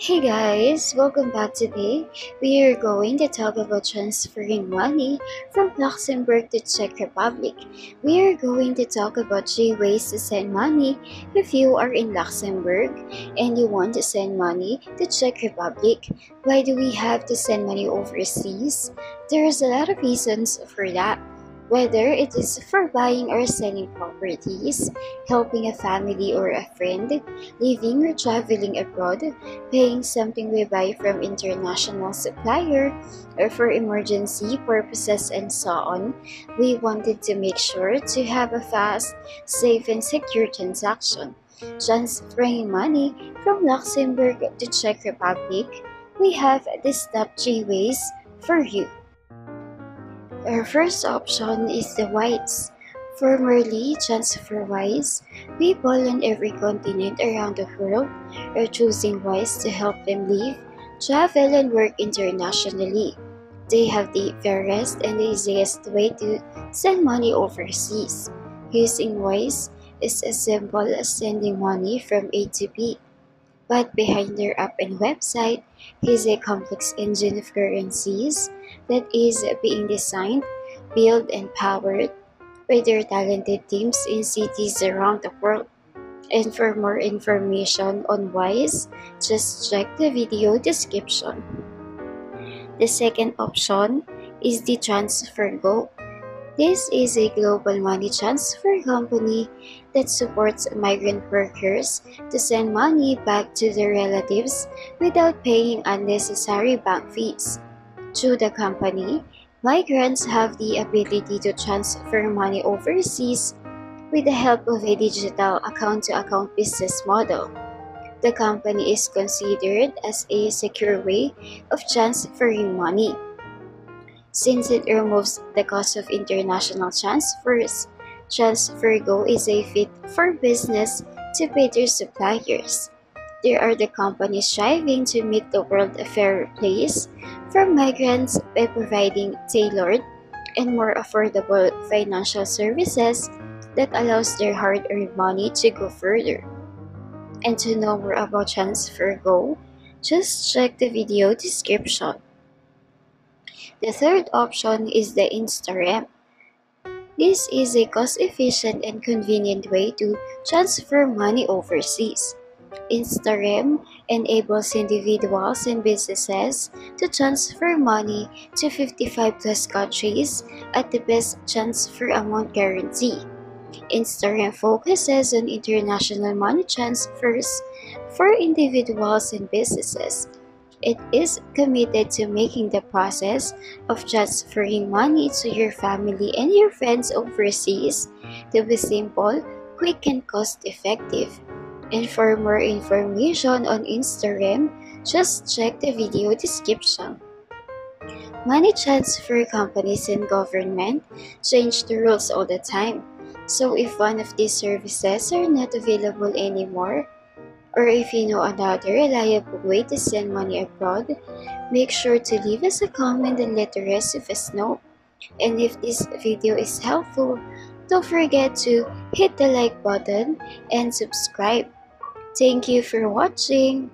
Hey guys, welcome back today. We are going to talk about transferring money from Luxembourg to Czech Republic. We are going to talk about three ways to send money if you are in Luxembourg and you want to send money to Czech Republic. Why do we have to send money overseas? There's a lot of reasons for that whether it is for buying or selling properties, helping a family or a friend, living or traveling abroad, paying something we buy from international supplier, or for emergency purposes and so on, we wanted to make sure to have a fast, safe, and secure transaction. Transferring money from Luxembourg to Czech Republic, we have these top three ways for you. Our first option is the Wise. Formerly TransferWise, people on every continent around the world are choosing Wise to help them live, travel, and work internationally. They have the fairest and easiest way to send money overseas. Using Wise is as simple as sending money from A to B. But behind their app and website is a complex engine of currencies that is being designed, built, and powered by their talented teams in cities around the world. And for more information on WISE, just check the video description. The second option is the transfer TransferGo. This is a global money transfer company that supports migrant workers to send money back to their relatives without paying unnecessary bank fees. Through the company, migrants have the ability to transfer money overseas with the help of a digital account-to-account business model. The company is considered as a secure way of transferring money since it removes the cost of international transfers. TransferGo is a fit for business to pay their suppliers. There are the companies striving to make the world a fairer place for migrants by providing tailored and more affordable financial services that allows their hard-earned money to go further. And to know more about TransferGo, just check the video description. The third option is the InstaREM. This is a cost-efficient and convenient way to transfer money overseas. InstaREM enables individuals and businesses to transfer money to 55 plus countries at the best transfer amount guarantee. InstaREM focuses on international money transfers for individuals and businesses it is committed to making the process of transferring money to your family and your friends overseas to be simple, quick, and cost effective. And for more information on InstaREM, just check the video description. Money transfer companies and government change the rules all the time. So if one of these services are not available anymore, or if you know another reliable way to send money abroad, make sure to leave us a comment and let the rest of us know. And if this video is helpful, don't forget to hit the like button and subscribe. Thank you for watching.